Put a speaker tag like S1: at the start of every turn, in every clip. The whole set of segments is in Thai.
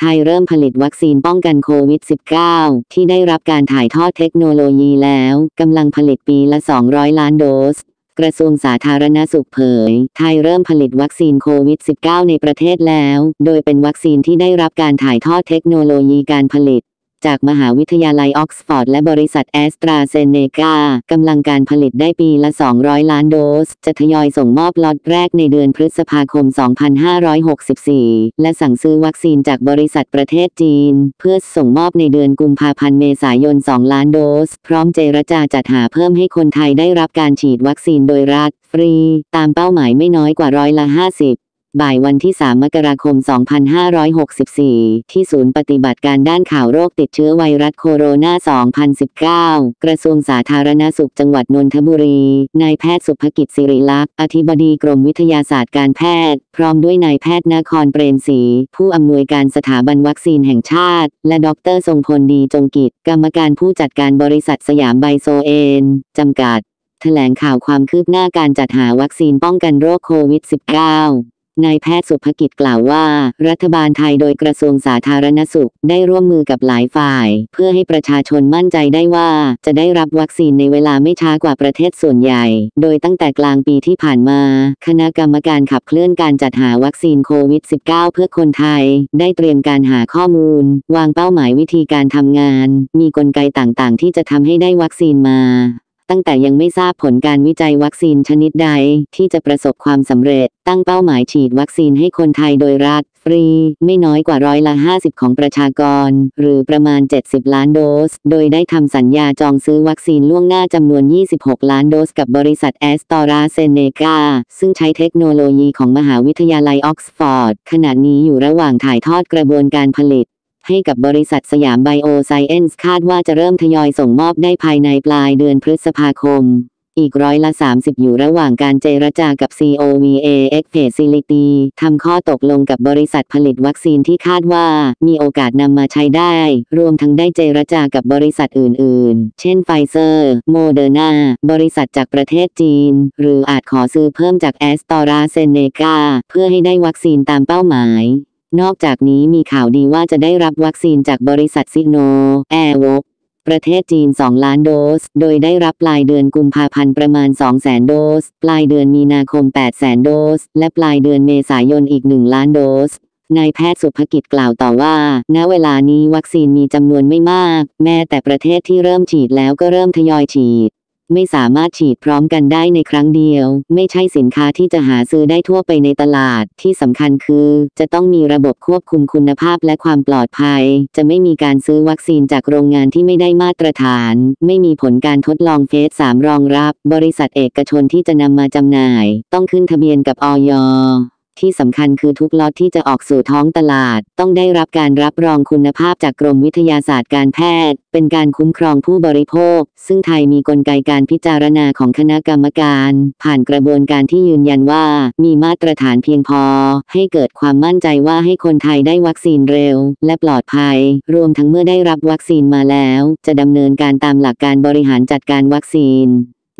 S1: ไทยเริ่มผลิตวัคซีนป้องกันโควิด -19 ที่ได้รับการถ่ายทอดเทคโนโลยีแล้วกำลังผลิตปีละ 200 ล้านโดส กระทรวงสาธารณสุขเผย ไทยเริ่มผลิตวัคซีนโควิด -19 ในประเทศแล้ว โดยเป็นวัคซีนที่ได้รับการถ่ายทอดเทคโนโลยีการผลิต จากมหาวิทยาลัยออกซฟอร์ดและบริษัทแอสตราเซเนกากำลังการผลิตได้ปีละ 200 ล้านโดส จะทยอยส่งมอบล็อตแรกในเดือนพฤษภาคม 2564 และสั่งซื้อวัคซีนจากบริษัทประเทศจีน เพื่อส่งมอบในเดือนกุมภาพันธ์เมษายน 2 ล้านโดส พร้อมเจรจาจัดหาเพิ่มให้คนไทยได้รับการฉีดวัคซีนโดยรัฐฟรี ตามเป้าหมายไม่น้อยกว่าร้อยละ 50 บ่ายวันที่ 3 มกราคม 2564 ที่ศูนย์ปฏิบัติการด้านข่าวโรคติดเชื้อไวรัสโคโรนา 2019 กระทรวงสาธารณสุขจังหวัดนนทบุรี นายแพทย์ศุภกิจศิริลักษณ์ อธิบดีกรมวิทยาศาสตร์การแพทย์ พร้อมด้วยนายแพทย์นครเปรมศรี ผู้อำนวยการสถาบันวัคซีนแห่งชาติ และดรทรงพลดีจงกิจ กรรมการผู้จัดการบริษัทสยามไบโอไซเอนซ์จำกัด แถลงข่าวความคืบหน้าการจัดหาวัคซีนป้องกันโรคโควิด -19 นายแพทย์ศุภกิจกล่าวว่า รัฐบาลไทยโดยกระทรวงสาธารณสุขได้ร่วมมือกับหลายฝ่าย เพื่อให้ประชาชนมั่นใจได้ว่าจะได้รับวัคซีนในเวลาไม่ช้ากว่าประเทศส่วนใหญ่ โดยตั้งแต่กลางปีที่ผ่านมา คณะกรรมการขับเคลื่อนการจัดหาวัคซีนโควิด -19 เพื่อคนไทย ได้เตรียมการหาข้อมูล วางเป้าหมายวิธีการทำงาน มีกลไกต่างๆ ที่จะทำให้ได้วัคซีนมา ตั้งแต่ยังไม่ทราบผลการวิจัยวัคซีนชนิดใด ที่จะประสบความสำเร็จ ตั้งเป้าหมายฉีดวัคซีนให้คนไทยโดยรัฐ ฟรี ไม่น้อยกว่าร้อยละ 50 ของประชากร หรือประมาณ 70 ล้านโดส โดยได้ทำสัญญาจองซื้อวัคซีนล่วงหน้าจำนวน 26 ล้านโดสกับบริษัทแอสตอราเซเนกาซึ่งใช้เทคโนโลยีของมหาวิทยาลัยออกซฟอร์ดขณะนี้อยู่ระหว่างถ่ายทอดกระบวนการผลิต ให้กับบริษัทสยามไบโอไซเอนซ์คาดว่าจะเริ่มทยอยส่งมอบได้ภายในปลายเดือนพฤษภาคม อีกร้อยละ 30 อยู่ระหว่างการเจรจากับ COVAX Facility ทำข้อตกลงกับบริษัทผลิตวัคซีนที่คาดว่ามีโอกาสนำมาใช้ได้ รวมทั้งได้เจรจากับบริษัทอื่น ๆ เช่นไฟเซอร์โมเดอร์นาบริษัทจากประเทศจีน หรืออาจขอซื้อเพิ่มจากแอสตอราเซเนกาเพื่อให้ได้วัคซีนตามเป้าหมาย นอกจากนี้มีข่าวดีว่าจะได้รับวัคซีนจากบริษัทซิโนแอร์วกประเทศจีน 2 ล้านโดส โดยได้รับปลายเดือนกุมภาพันธ์ประมาณ 2 0 0แสนโดส ปลายเดือนมีนาคม 8 0แสนโดส และปลายเดือนเมษายนอีก 1 ล้านโดส นายแพทย์สุภกิจกล่าวต่อว่า ณ เวลานี้วัคซีนมีจำนวนไม่มาก แม้แต่ประเทศที่เริ่มฉีดแล้วก็เริ่มทยอยฉีด ไม่สามารถฉีดพร้อมกันได้ในครั้งเดียว ไม่ใช่สินค้าที่จะหาซื้อได้ทั่วไปในตลาด ที่สำคัญคือ จะต้องมีระบบควบคุมคุณภาพและความปลอดภัย จะไม่มีการซื้อวัคซีนจากโรงงานที่ไม่ได้มาตรฐาน ไม่มีผลการทดลองเฟส3รองรับ บริษัทเอกชนที่จะนำมาจำหน่าย ต้องขึ้นทะเบียนกับออย ที่สำคัญคือทุกล็อตที่จะออกสู่ท้องตลาด ต้องได้รับการรับรองคุณภาพจากกรมวิทยาศาสตร์การแพทย์ เป็นการคุ้มครองผู้บริโภค ซึ่งไทยมีกลไกการพิจารณาของคณะกรรมการ ผ่านกระบวนการที่ยืนยันว่ามีมาตรฐานเพียงพอ ให้เกิดความมั่นใจว่าให้คนไทยได้วัคซีนเร็ว และปลอดภัย รวมทั้งเมื่อได้รับวัคซีนมาแล้ว จะดำเนินการตามหลักการบริหารจัดการวัคซีน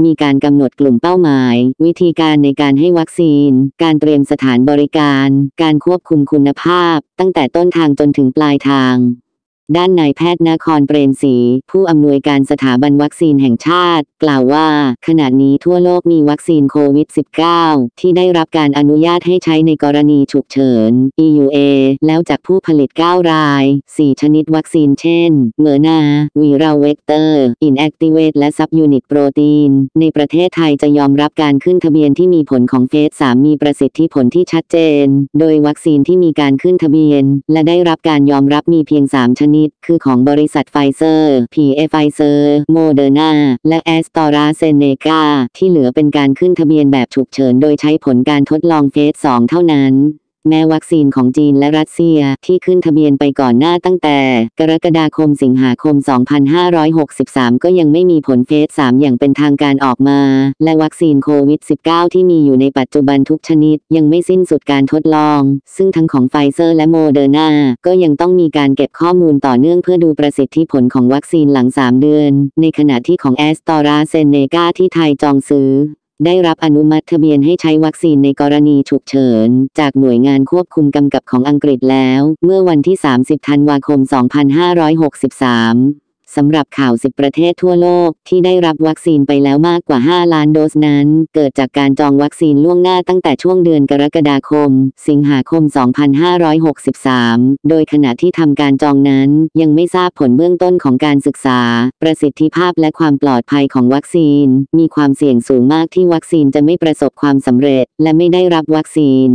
S1: มีการกำหนดกลุ่มเป้าหมาย วิธีการในการให้วัคซีน การเตรียมสถานบริการ การควบคุมคุณภาพ ตั้งแต่ต้นทางจนถึงปลายทาง ด้านนายแพทย์นครเปรมศรีผู้อำนวยการสถาบันวัคซีนแห่งชาติ กล่าวว่า ขณะนี้ทั่วโลกมีวัคซีนโควิด -19 ที่ได้รับการอนุญาตให้ใช้ในกรณีฉุกเฉิน EUA แล้วจากผู้ผลิต 9 ราย 4 ชนิดวัคซีนเช่น mRNA viral vector inactivated และ subunit protein ในประเทศไทยจะยอมรับการขึ้นทะเบียนที่มีผลของเฟส 3 มีประสิทธิผลที่ชัดเจน โดยวัคซีนที่มีการขึ้นทะเบียน และได้รับการยอมรับมีเพียง 3 ชนิดคือของบริษัทไฟเซอร์ PA ไฟเซอร์ โมเดอร์นาและแอสตอราเซเนกาที่เหลือเป็นการขึ้นทะเบียนแบบฉุกเฉินโดยใช้ผลการทดลองเฟส2เท่านั้น แม้วัคซีนของจีนและรัสเซียที่ขึ้นทะเบียนไปก่อนหน้าตั้งแต่ กรกฎาคมสิงหาคม 2563 ก็ยังไม่มีผลเฟส 3 อย่างเป็นทางการออกมา และวัคซีนโควิด -19 ที่มีอยู่ในปัจจุบันทุกชนิด ยังไม่สิ้นสุดการทดลอง ซึ่งทั้งของไฟเซอร์และโมเดอร์นาก็ยังต้องมีการเก็บข้อมูลต่อเนื่องเพื่อดูประสิทธิผลของวัคซีนหลัง 3 เดือน ในขณะที่ของแอสตอราเซเนกาที่ไทยจองซื้อ ได้รับอนุมัติทะเบียนให้ใช้วัคซีนในกรณีฉุกเฉิน จากหน่วยงานควบคุมกำกับของอังกฤษแล้ว เมื่อวันที่ 30 ธันวาคม 2563 สำหรับข่าว 10 ประเทศทั่วโลกที่ได้รับวัคซีนไปแล้วมากกว่า 5 ล้านโดสนั้น เกิดจากการจองวัคซีนล่วงหน้าตั้งแต่ช่วงเดือนกรกฎาคม สิงหาคม 2563 โดยขณะที่ทำการจองนั้น ยังไม่ทราบผลเบื้องต้นของการศึกษา ประสิทธิภาพและความปลอดภัยของวัคซีน มีความเสี่ยงสูงมากที่วัคซีนจะไม่ประสบความสำเร็จ และไม่ได้รับวัคซีน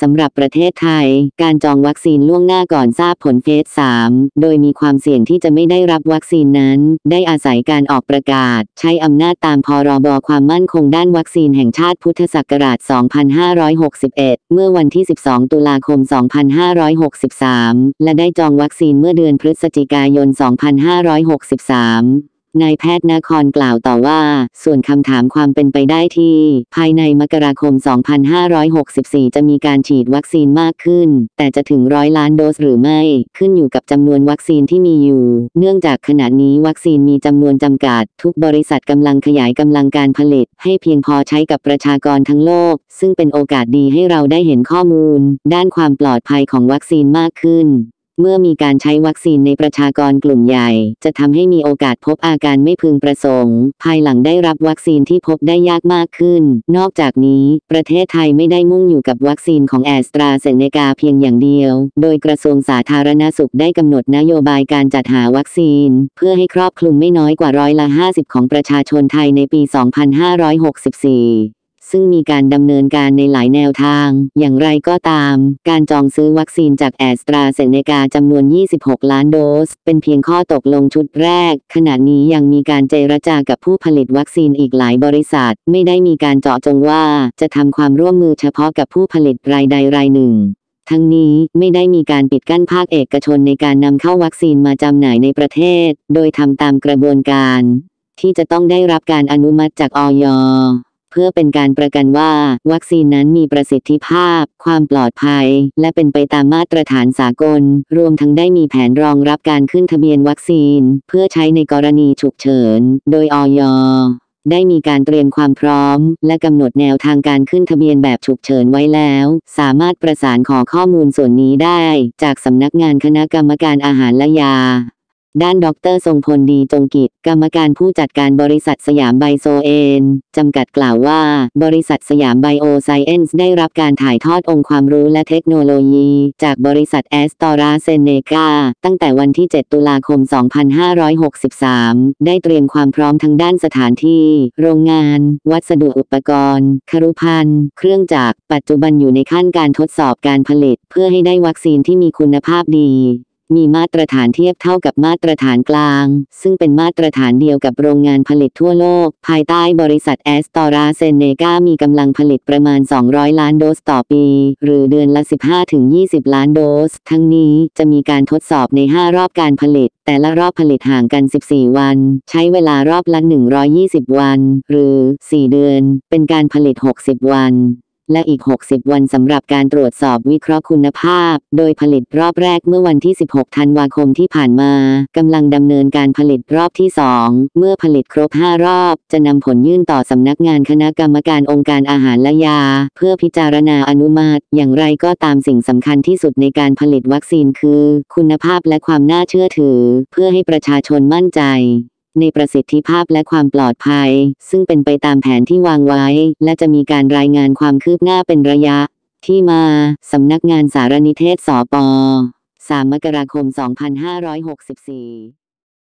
S1: สำหรับประเทศไทย การจองวัคซีนล่วงหน้าก่อนทราบผลเฟส 3 โดยมีความเสี่ยงที่จะไม่ได้รับวัคซีนนั้น ได้อาศัยการออกประกาศ ใช้อำนาจตามพรบความมั่นคงด้านวัคซีนแห่งชาติพุทธศักราช 2561 เมื่อวันที่ 12 ตุลาคม 2563 และได้จองวัคซีนเมื่อเดือนพฤศจิกายน 2563 นายแพทย์นครกล่าวต่อว่า ส่วนคำถามความเป็นไปได้ที่ ภายในมกราคม 2564 จะมีการฉีดวัคซีนมากขึ้น แต่จะถึงร้อยล้านโดสหรือไม่ ขึ้นอยู่กับจำนวนวัคซีนที่มีอยู่ เนื่องจากขณะนี้วัคซีนมีจำนวนจำกัด ทุกบริษัทกำลังขยายกำลังการผลิต ให้เพียงพอใช้กับประชากรทั้งโลก ซึ่งเป็นโอกาสดีให้เราได้เห็นข้อมูล ด้านความปลอดภัยของวัคซีนมากขึ้น เมื่อมีการใช้วัคซีนในประชากรกลุ่มใหญ่ จะทำให้มีโอกาสพบอาการไม่พึงประสงค์ ภายหลังได้รับวัคซีนที่พบได้ยากมากขึ้น นอกจากนี้ ประเทศไทยไม่ได้มุ่งอยู่กับวัคซีนของแอสตราเซเนกาเพียงอย่างเดียว โดยกระทรวงสาธารณสุขได้กำหนดนโยบายการจัดหาวัคซีน เพื่อให้ครอบคลุมไม่น้อยกว่าร้อยละ 50 ของประชาชนไทยในปี 2564 ซึ่งมีการดำเนินการในหลายแนวทาง อย่างไรก็ตาม การจองซื้อวัคซีนจากแอสตราเซเนกาจำนวน 26 ล้านโดส เป็นเพียงข้อตกลงชุดแรก ขณะนี้ยังมีการเจรจากับผู้ผลิตวัคซีนอีกหลายบริษัท ไม่ได้มีการเจาะจงว่าจะทำความร่วมมือเฉพาะกับผู้ผลิตรายใดรายหนึ่งทั้งนี้ไม่ได้มีการปิดกั้นภาคเอกชนในการนำเข้าวัคซีนมาจำหน่ายในประเทศ โดยทำตามกระบวนการ ที่จะต้องได้รับการอนุมัติจากออย พื่อเป็นการประกันว่า วัคซีนนั้นมีประสิทธิภาพ ความปลอดภัย และเป็นไปตามมาตรฐานสากล รวมทั้งได้มีแผนรองรับการขึ้นทะเบียนวัคซีน เพื่อใช้ในกรณีฉุกเฉิน โดยออยได้มีการเตรียมความพร้อม และกำหนดแนวทางการขึ้นทะเบียนแบบฉุกเฉินไว้แล้ว สามารถประสานขอข้อมูลส่วนนี้ได้ จากสำนักงานคณะกรรมการอาหารและยา ด้านดรทรงพลดีจงกิจ กรรมการผู้จัดการบริษัทสยามไบโอไซเอนซ์จำกัดกล่าวว่า บริษัทสยามไบโอไซเอนซ์ได้รับการถ่ายทอดองค์ความรู้และเทคโนโลยี จากบริษัทแอสตอราเซเนกาตั้งแต่วันที่ 7 ตุลาคม 2563 ได้เตรียมความพร้อมทั้งด้านสถานที่ โรงงาน วัสดุอุปกรณ์ครุภัณฑ์เครื่องจักรปัจจุบันอยู่ในขั้นการทดสอบการผลิต เพื่อให้ได้วัคซีนที่มีคุณภาพดี มีมาตรฐานเทียบเท่ากับมาตรฐานกลาง ซึ่งเป็นมาตรฐานเดียวกับโรงงานผลิตทั่วโลก ภายใต้บริษัทแอสตอราเซเนกามีกำลังผลิตประมาณ 200 ล้านโดสต่อปี หรือเดือนละ 15-20 ล้านโดส ทั้งนี้จะมีการทดสอบใน 5 รอบการผลิต แต่ละรอบผลิตห่างกัน 14 วัน ใช้เวลารอบละ 120 วัน หรือ 4 เดือน เป็นการผลิต 60 วัน และอีก 60 วันสำหรับการตรวจสอบวิเคราะห์คุณภาพ โดยผลิตรอบแรกเมื่อวันที่ 16 ธันวาคมที่ผ่านมากำลังดำเนินการผลิตรอบที่ 2 เมื่อผลิตครบ 5 รอบ จะนำผลยื่นต่อสำนักงานคณะกรรมการองค์การอาหารและยา เพื่อพิจารณาอนุมัติ อย่างไรก็ตามสิ่งสำคัญที่สุดในการผลิตวัคซีนคือ คุณภาพและความน่าเชื่อถือ เพื่อให้ประชาชนมั่นใจ ในประสิทธิภาพและความปลอดภัย ซึ่งเป็นไปตามแผนที่วางไว้ และจะมีการรายงานความคืบหน้าเป็นระยะ ที่มา สำนักงานสารนิเทศสป3มกราคม 2564